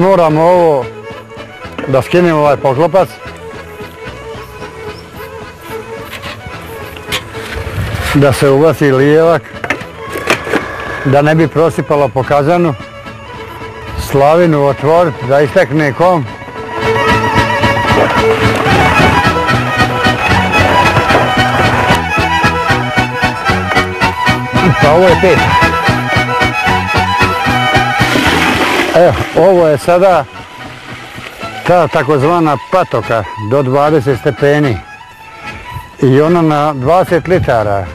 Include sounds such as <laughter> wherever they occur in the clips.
Moramo ovo da skinemo ovaj poklopac. Da se ubaci lijevak. Da ne bi prosipalo po kazanu. Slavinu otvoriti da istekne kom. Pa ovo je pet. Evo, ovo je sada ta takozvana patoka do 20 stepeni. I ona na 20 litara.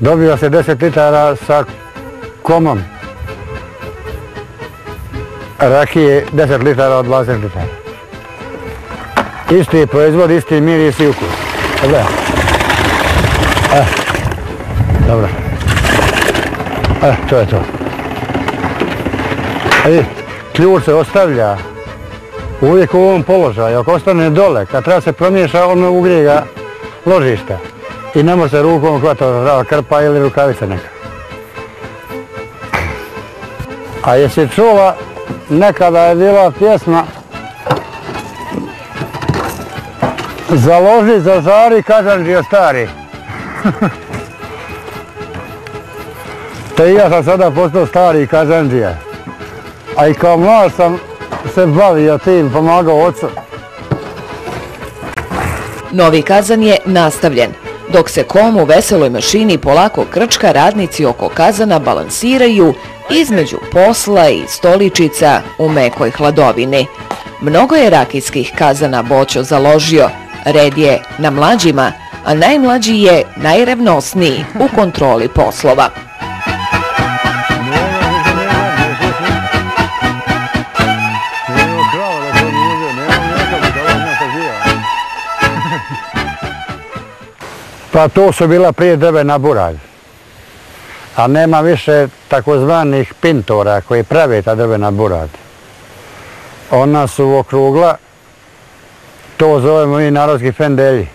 Dobiva se 10 litara sa komom. Rakije 10 litara od 20 litara. Isti proizvod, isti miris i ukus. Dobro. E, dobro. E, to je to. E, ključ se ostavlja uvijek u ovom položaju. Ako ostane dole, kad treba se promiješa, on ugrije ga ložišta. I ne može se rukom hvata krpa ili rukavica neka. A jesi čula, nekada je bila pjesma Založi zažari, kažan žio stari. <laughs> Te i ja sam sada postao stari kažanđija. A i kao mlad sam se bavio tim, pomagao ocu. Novi kazan je nastavljen. Dok se kom u veseloj mašini polako krčka, radnici oko kazana balansiraju između posla i stoličica u mekoj hladovini. Mnogo je rakijskih kazana Boćo založio. Red je na mlađima, a najmlađi je najrevnosniji u kontroli poslova. Pa to su bila prije drve na buralj. A nema više takozvanih pintora koji prave ta drve na buralj. Ona su okrugla, to zovemo i narodski fendelji.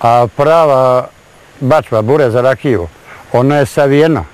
A prava bačva, bure za rakiju, ona je savijena.